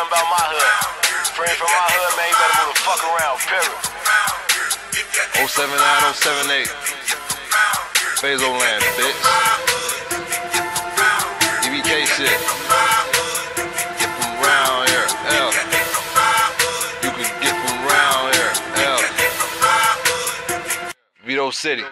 something about my hood. Friends from my hood, man, you better move the fuck around, period. 079, 078. Phaso land, bitch. EBK shit. Get from round here, L. You can get from round here, L. Vito City.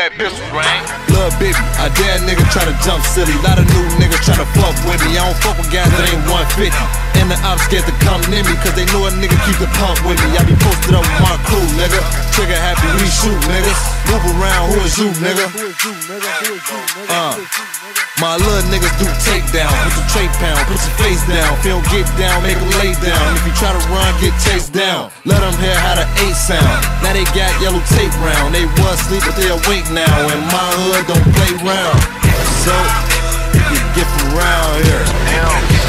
We let pistols. Lil' baby, I dare nigga try to jump silly. Lot of new niggas try to fuck with me. I don't fuck with guys that ain't 150. And the ops scared to come near me, cause they know a nigga keep the pump with me. I be posted up with my crew, nigga. Trigger happy, we shoot, niggas. Move around, who is you, nigga? Uh, my little niggas do takedown. Put your tray pound, put your face down. If you don't get down, make 'em lay down. If you try to run, get chased down. Let 'em hear how the eight sound. Now they got yellow tape round. They was sleep, but they awake now. And my hood don't play round. So, you get from round here.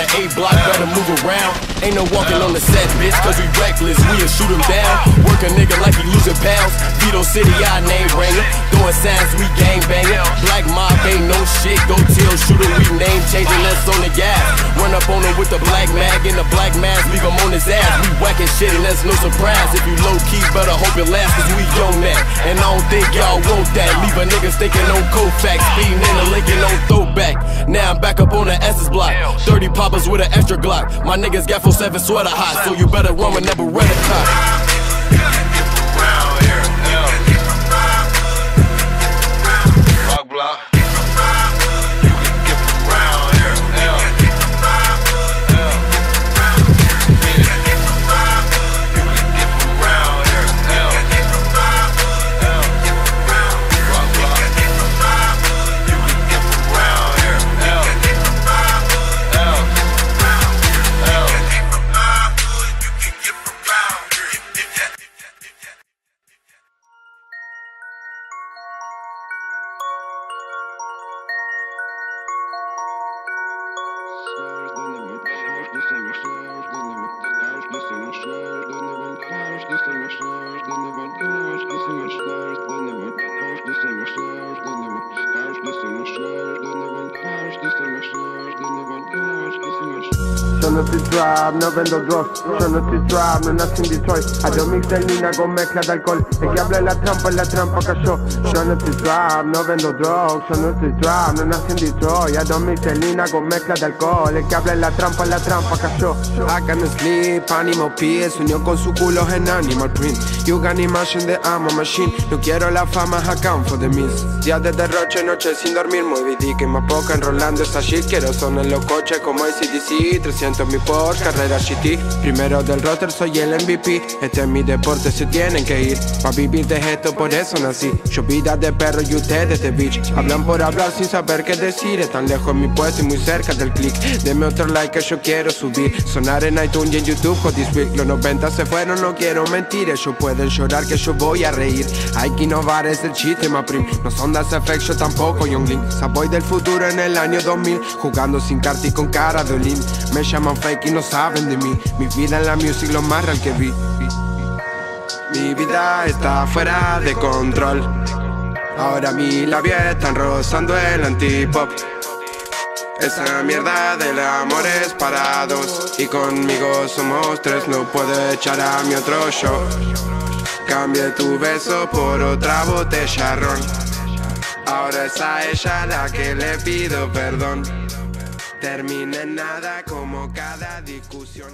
The A block, better move around. Ain't no walking on the set, bitch, cause we reckless. We'll shoot him down. Work a nigga like he losing pounds. Vito City, I name ringer. Throwing signs, we gang banger. Black mob ain't no name changing, let's on the gas. Run up on him with the black mag and the black mask, leave him on his ass. We whacking shit and that's no surprise. If you low key, better hope it lasts, cause we on that. And I don't think y'all want that. Leave a nigga thinking on Kofax, speeding in the Lincoln on throwback. Now I'm back up on the S's block. 30 poppers with an extra Glock. My niggas got 47 sweater hot, so you better run with never red a cop. Yo no estoy trap, no Yo no estoy trap, no nací en Detroit Hago mix de lina con mezcla de alcohol El que habla la trampa, la trampa cayó estoy trap, no Yo no estoy trap, no nací en Detroit Hago mix de lina con mezcla de alcohol El que habla la trampa, la trampa cayó can sleep, Animal PS unió con su culo en and him my print You can imagine the ammo machine. No quiero la fama, account for the miss. Días de derroche, noche sin dormir Muy que más poca enrolando esa shit. Quiero son en los coches como ACDC 300 mi Porsche, carrera GT Primero del roster, soy el MVP Este es mi deporte, se tienen que ir. Pa' vivir de esto, por eso nací. Yo vida de perro y ustedes de bitch. Hablan por hablar sin saber qué decir. Están lejos mi puesto y muy cerca del click. Deme otro like que yo quiero subir. Sonar en iTunes y en YouTube con this week. Los 90 se fueron, no quiero mentir Ellos pueden llorar que yo voy a reír. Hay que innovar, es el chiste, ma prim. No son das effects, yo tampoco, Young Link Saboy del futuro en el año 2000 Jugando sin carta y con cara de Olin. Me llaman fake y no saben de mí. Mi vida en la music lo más real que vi. Mi vida está fuera de control. Ahora mi labia están rozando el antipop. Esa mierda del amor es para dos. Y conmigo somos tres, no puedo echar a mi otro show Cambie tu beso por otra botella ron. Ahora es a ella la que le pido perdón. Termina en nada como cada discusión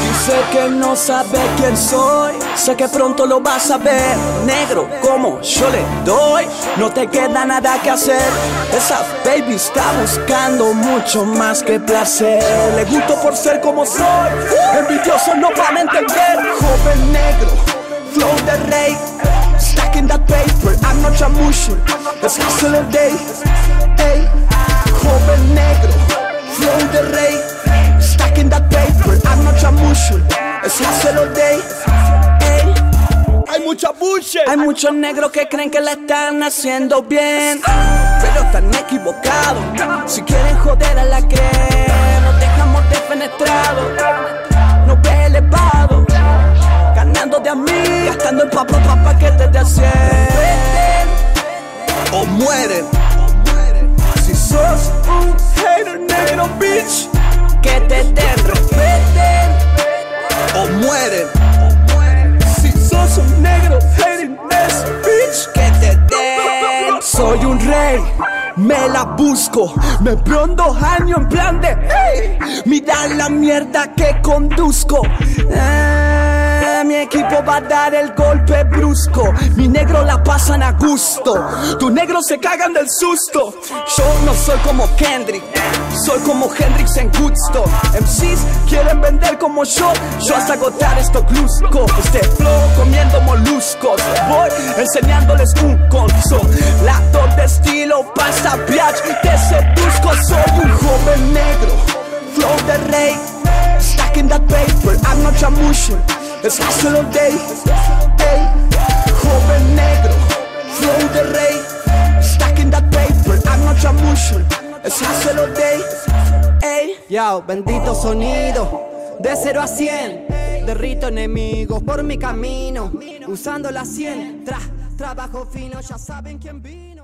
Dice que no sabe quién soy, sé que pronto lo vas a ver. Negro, como yo le doy, no te queda nada que hacer. Esa baby está buscando mucho más que placer. Le gusto por ser como soy, envidioso no van a entender. Joven negro, flow de rey, stacking that paper, I'm not chamusho, it's hustle day. Flow de rey, stacking that paper, I'm not chamusho, it's hustle all day. Hey. Hay mucha bullshit. Hay muchos negros que creen que la están haciendo bien, pero están equivocados. Si quieren joder a la que nos dejamos defenestrados, den respeten. O mueren. Si sos un negro hating ass bitch que te den Soy un rey, me la busco Me veo dos años en plan de hey, Mira la mierda que conduzco Ah, Mi equipo va a dar el golpe brusco. Mi negro la pasan a gusto. Tus negros se cagan del susto. Yo no soy como Kendrick. Soy como Hendrix en Woodstock. MCs quieren vender como yo. Yo hasta agotar esto clusco Este flow comiendo moluscos. Voy enseñándoles un conso. Lato de estilo pasa biatch Te seduzco Soy hustle all day Hey, joven negro Flow de rey Stacking that paper I'm not chamusho It's hustle all day Hey Yo, bendito sonido, de 0 a 100. Derrito enemigos por mi camino, usando la 100. Tra, trabajo fino, ya saben quién vino.